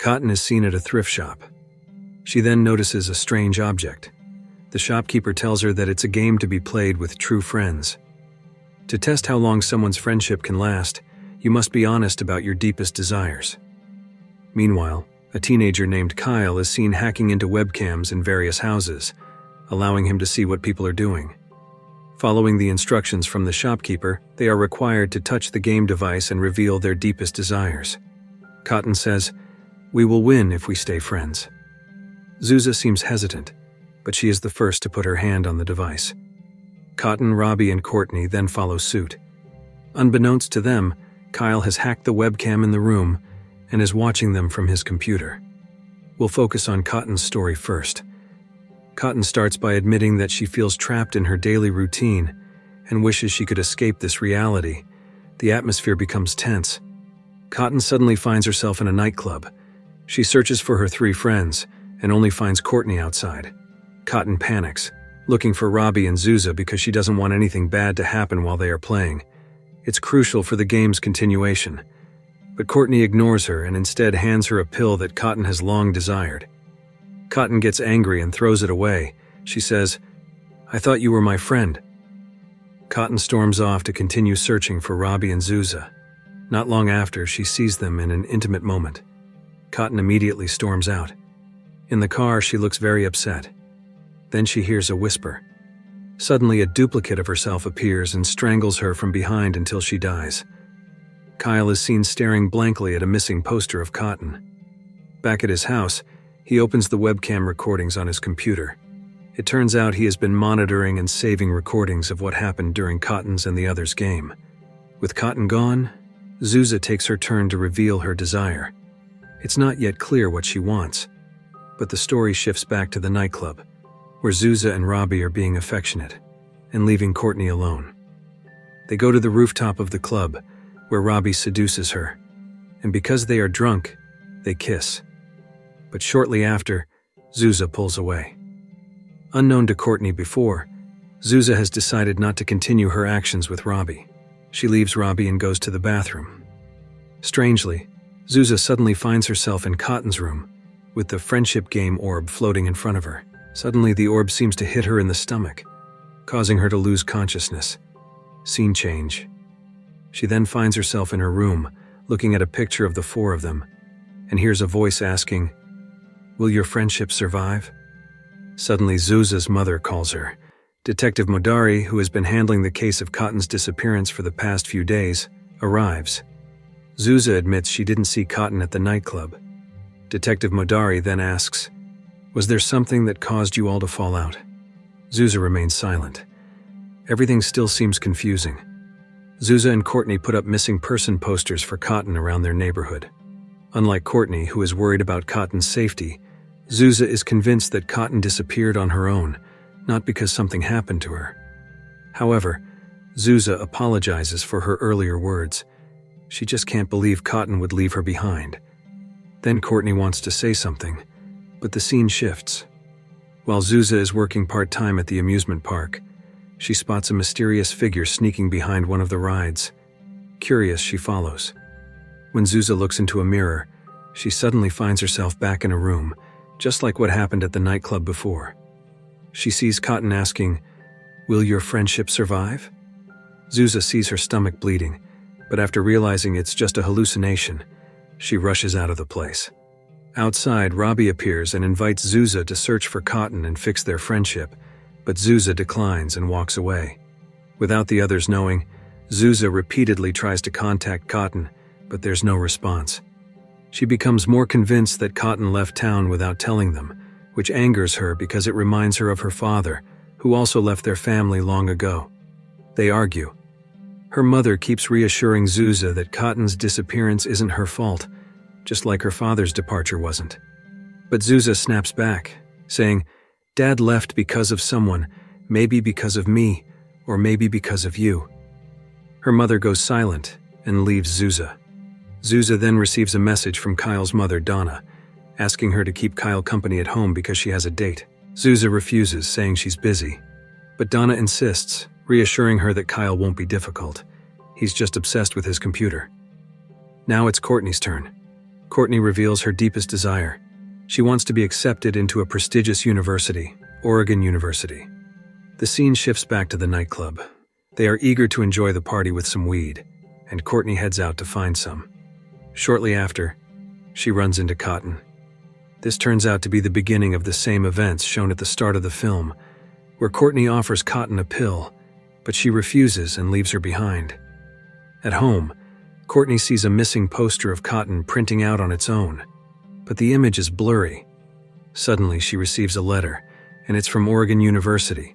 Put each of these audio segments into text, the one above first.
Cotton is seen at a thrift shop. She then notices a strange object. The shopkeeper tells her that it's a game to be played with true friends. To test how long someone's friendship can last, you must be honest about your deepest desires. Meanwhile, a teenager named Kyle is seen hacking into webcams in various houses, allowing him to see what people are doing. Following the instructions from the shopkeeper, they are required to touch the game device and reveal their deepest desires. Cotton says, We will win if we stay friends. Zuza seems hesitant, but she is the first to put her hand on the device. Cotton, Robbie, and Courtney then follow suit. Unbeknownst to them, Kyle has hacked the webcam in the room and is watching them from his computer. We'll focus on Cotton's story first. Cotton starts by admitting that she feels trapped in her daily routine and wishes she could escape this reality. The atmosphere becomes tense. Cotton suddenly finds herself in a nightclub. She searches for her three friends and only finds Courtney outside. Cotton panics, looking for Robbie and Zuza because she doesn't want anything bad to happen while they are playing. It's crucial for the game's continuation. But Courtney ignores her and instead hands her a pill that Cotton has long desired. Cotton gets angry and throws it away. She says, I thought you were my friend. Cotton storms off to continue searching for Robbie and Zuza. Not long after, she sees them in an intimate moment. Cotton immediately storms out. In the car, she looks very upset. Then she hears a whisper. Suddenly, a duplicate of herself appears and strangles her from behind until she dies. Kyle is seen staring blankly at a missing poster of Cotton. Back at his house, he opens the webcam recordings on his computer. It turns out he has been monitoring and saving recordings of what happened during Cotton's and the others' game. With Cotton gone, Zuza takes her turn to reveal her desire. It's not yet clear what she wants, but the story shifts back to the nightclub where Zuza and Robbie are being affectionate and leaving Courtney alone. They go to the rooftop of the club, where Robbie seduces her, and because they are drunk, they kiss. But shortly after, Zuza pulls away. Unknown to Courtney before, Zuza has decided not to continue her actions with Robbie. She leaves Robbie and goes to the bathroom. Strangely, Zuza suddenly finds herself in Cotton's room, with the friendship game orb floating in front of her. Suddenly, the orb seems to hit her in the stomach, causing her to lose consciousness. Scene change. She then finds herself in her room, looking at a picture of the four of them, and hears a voice asking, Will your friendship survive? Suddenly, Zuza's mother calls her. Detective Modari, who has been handling the case of Cotton's disappearance for the past few days, arrives. Zuza admits she didn't see Cotton at the nightclub. Detective Modari then asks, was there something that caused you all to fall out? Zuza remains silent. Everything still seems confusing. Zuza and Courtney put up missing person posters for Cotton around their neighborhood. Unlike Courtney, who is worried about Cotton's safety, Zuza is convinced that Cotton disappeared on her own, not because something happened to her. However, Zuza apologizes for her earlier words. She just can't believe Cotton would leave her behind. Then Courtney wants to say something, but the scene shifts. While Zuza is working part time at the amusement park, she spots a mysterious figure sneaking behind one of the rides. Curious, she follows. When Zuza looks into a mirror, she suddenly finds herself back in a room, just like what happened at the nightclub before. She sees Cotton asking, Will your friendship survive? Zuza sees her stomach bleeding, but after realizing it's just a hallucination, she rushes out of the place. Outside, Robbie appears and invites Zuza to search for Cotton and fix their friendship, but Zuza declines and walks away. Without the others knowing, Zuza repeatedly tries to contact Cotton, but there's no response. She becomes more convinced that Cotton left town without telling them, which angers her because it reminds her of her father, who also left their family long ago. They argue. Her mother keeps reassuring Zuza that Cotton's disappearance isn't her fault just like her father's departure wasn't. But Zuza snaps back, saying, Dad left because of someone, maybe because of me, or maybe because of you. Her mother goes silent and leaves Zuza. Zuza then receives a message from Kyle's mother, Donna, asking her to keep Kyle company at home because she has a date. Zuza refuses, saying she's busy. But Donna insists, reassuring her that Kyle won't be difficult. He's just obsessed with his computer. Now it's Courtney's turn. Courtney reveals her deepest desire. She wants to be accepted into a prestigious university, Oregon University. The scene shifts back to the nightclub. They are eager to enjoy the party with some weed, and Courtney heads out to find some. Shortly after, she runs into Cotton. This turns out to be the beginning of the same events shown at the start of the film, where Courtney offers Cotton a pill, but she refuses and leaves her behind. At home, Courtney sees a missing poster of Cotton printing out on its own, but the image is blurry. Suddenly, she receives a letter, and it's from Oregon University.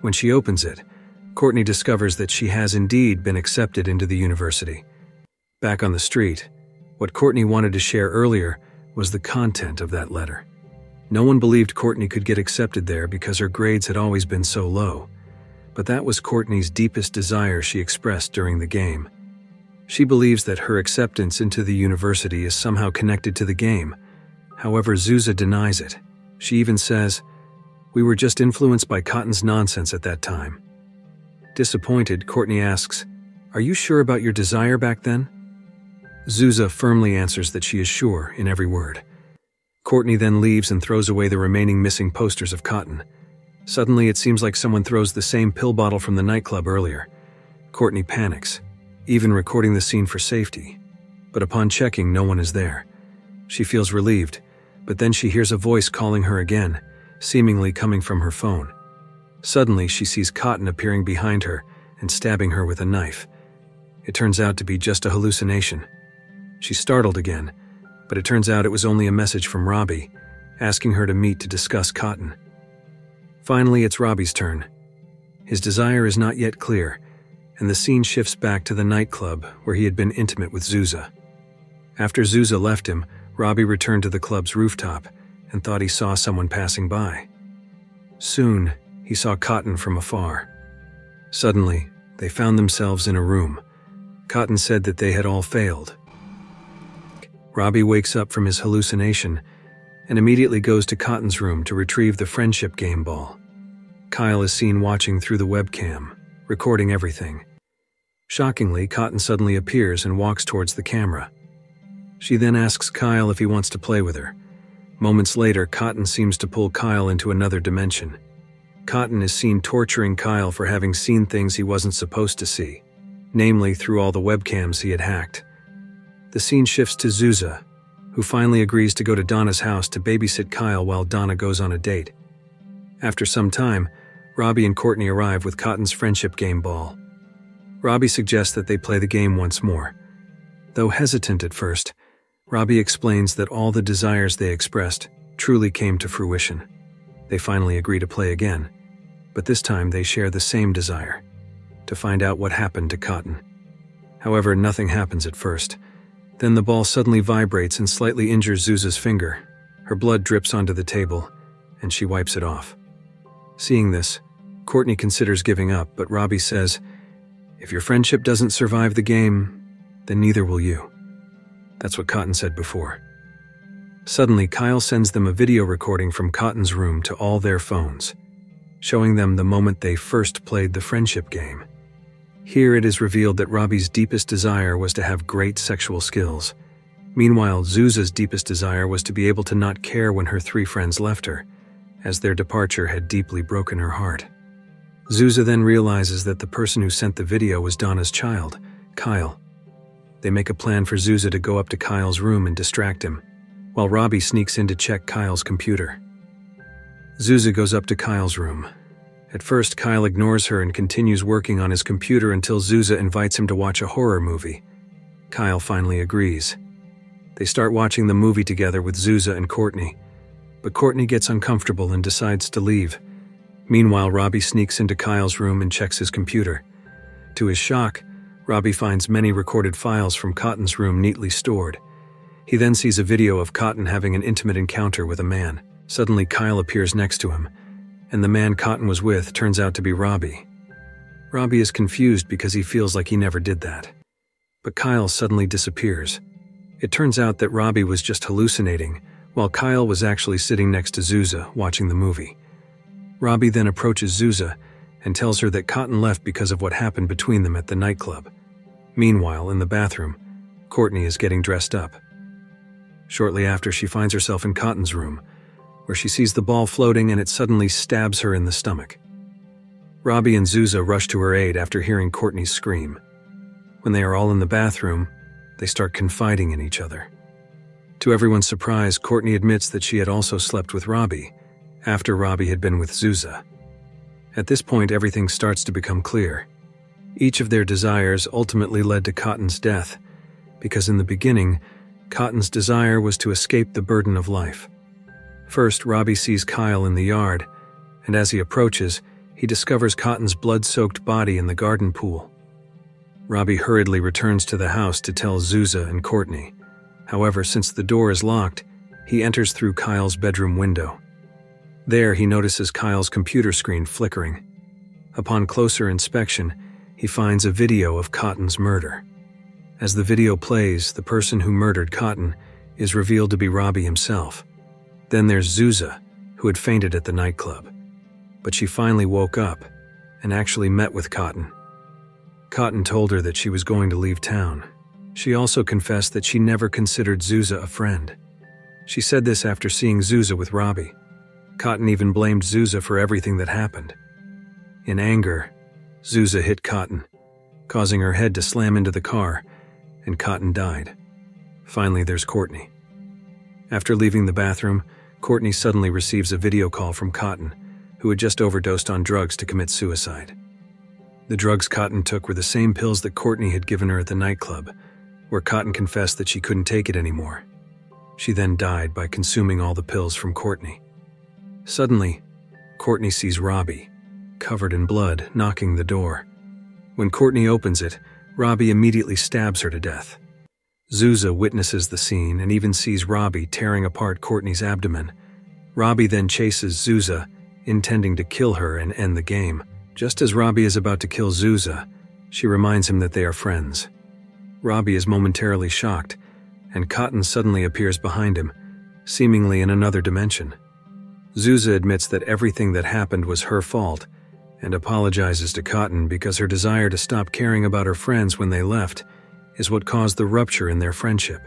When she opens it, Courtney discovers that she has indeed been accepted into the university. Back on the street, what Courtney wanted to share earlier was the content of that letter. No one believed Courtney could get accepted there because her grades had always been so low. But that was Courtney's deepest desire she expressed during the game. She believes that her acceptance into the university is somehow connected to the game. However, Zuza denies it. She even says, We were just influenced by Cotton's nonsense at that time. Disappointed, Courtney asks, Are you sure about your desire back then? Zuza firmly answers that she is sure in every word. Courtney then leaves and throws away the remaining missing posters of Cotton. Suddenly, it seems like someone throws the same pill bottle from the nightclub earlier. Courtney panics even recording the scene for safety. But upon checking, no one is there. She feels relieved, but then she hears a voice calling her again, seemingly coming from her phone. Suddenly, she sees Cotton appearing behind her and stabbing her with a knife. It turns out to be just a hallucination. She's startled again, but it turns out it was only a message from Robbie, asking her to meet to discuss Cotton. Finally, it's Robbie's turn. His desire is not yet clear, and the scene shifts back to the nightclub where he had been intimate with Zuza. After Zuza left him, Robbie returned to the club's rooftop and thought he saw someone passing by. Soon, he saw Cotton from afar. Suddenly, they found themselves in a room. Cotton said that they had all failed. Robbie wakes up from his hallucination and immediately goes to Cotton's room to retrieve the friendship game ball. Kyle is seen watching through the webcam, recording everything. Shockingly, Cotton suddenly appears and walks towards the camera. She then asks Kyle if he wants to play with her. Moments later, Cotton seems to pull Kyle into another dimension. Cotton is seen torturing Kyle for having seen things he wasn't supposed to see, namely through all the webcams he had hacked. The scene shifts to Zuza, who finally agrees to go to Donna's house to babysit Kyle while Donna goes on a date. After some time, Robbie and Courtney arrive with Cotton's friendship game ball. Robbie suggests that they play the game once more. Though hesitant at first, Robbie explains that all the desires they expressed truly came to fruition. They finally agree to play again, but this time they share the same desire to find out what happened to Cotton. However, nothing happens at first. Then the ball suddenly vibrates and slightly injures Zuza's finger. Her blood drips onto the table, and she wipes it off. Seeing this, Courtney considers giving up, but Robbie says if your friendship doesn't survive the game, then neither will you. That's what Cotton said before. Suddenly, Kyle sends them a video recording from Cotton's room to all their phones, showing them the moment they first played the friendship game. Here it is revealed that Robbie's deepest desire was to have great sexual skills. Meanwhile, Zuza's deepest desire was to be able to not care when her three friends left her, as their departure had deeply broken her heart. Zuza then realizes that the person who sent the video was Donna's child, Kyle. They make a plan for Zuza to go up to Kyle's room and distract him, while Robbie sneaks in to check Kyle's computer. Zuza goes up to Kyle's room. At first, Kyle ignores her and continues working on his computer until Zuza invites him to watch a horror movie. Kyle finally agrees. They start watching the movie together with Zuza and Courtney, but Courtney gets uncomfortable and decides to leave. Meanwhile, Robbie sneaks into Kyle's room and checks his computer. To his shock, Robbie finds many recorded files from Cotton's room neatly stored. He then sees a video of Cotton having an intimate encounter with a man. Suddenly, Kyle appears next to him, and the man Cotton was with turns out to be Robbie. Robbie is confused because he feels like he never did that. But Kyle suddenly disappears. It turns out that Robbie was just hallucinating, while Kyle was actually sitting next to Zuza watching the movie. Robbie then approaches Zuza and tells her that Cotton left because of what happened between them at the nightclub. Meanwhile, in the bathroom, Courtney is getting dressed up. Shortly after, she finds herself in Cotton's room, where she sees the ball floating and it suddenly stabs her in the stomach. Robbie and Zuza rush to her aid after hearing Courtney's scream. When they are all in the bathroom, they start confiding in each other. To everyone's surprise, Courtney admits that she had also slept with Robbie, after Robbie had been with Zuza. At this point, everything starts to become clear. Each of their desires ultimately led to Cotton's death, because in the beginning, Cotton's desire was to escape the burden of life. First, Robbie sees Kyle in the yard, and as he approaches, he discovers Cotton's blood soaked body in the garden pool. Robbie hurriedly returns to the house to tell Zuza and Courtney. However, since the door is locked, he enters through Kyle's bedroom window. There, he notices Kyle's computer screen flickering. Upon closer inspection, he finds a video of Cotton's murder. As the video plays, the person who murdered Cotton is revealed to be Robbie himself. Then there's Zuza, who had fainted at the nightclub but she finally woke up and actually met with Cotton. Cotton told her that she was going to leave town. She also confessed that she never considered Zuza a friend. She said this after seeing Zuza with Robbie. Cotton even blamed Zuza for everything that happened. In anger, Zuza hit Cotton, causing her head to slam into the car, and Cotton died. Finally, there's Courtney. After leaving the bathroom, Courtney suddenly receives a video call from Cotton who had just overdosed on drugs to commit suicide. The drugs Cotton took were the same pills that Courtney had given her at the nightclub, where Cotton confessed that she couldn't take it anymore. She then died by consuming all the pills from Courtney. Suddenly, Courtney sees Robbie, covered in blood, knocking the door. When Courtney opens it, Robbie immediately stabs her to death. Zuza witnesses the scene and even sees Robbie tearing apart Courtney's abdomen. Robbie then chases Zuza intending to kill her and end the game. Just as Robbie is about to kill Zuza, she reminds him that they are friends. Robbie is momentarily shocked, and Cotton suddenly appears behind him, seemingly in another dimension. Zuza admits that everything that happened was her fault and apologizes to Cotton because her desire to stop caring about her friends when they left is what caused the rupture in their friendship.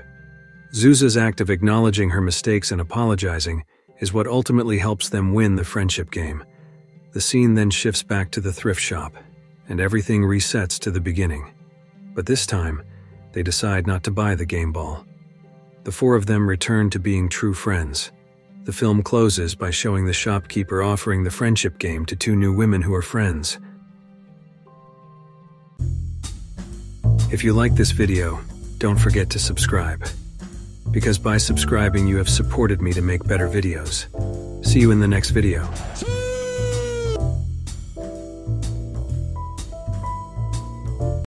Zuza's act of acknowledging her mistakes and apologizing is what ultimately helps them win the friendship game. The scene then shifts back to the thrift shop, and everything resets to the beginning. But this time, they decide not to buy the game ball. The four of them return to being true friends. The film closes by showing the shopkeeper offering the friendship game to two new women who are friends. If you like this video, don't forget to subscribe because by subscribing you have supported me to make better videos. See you in the next video.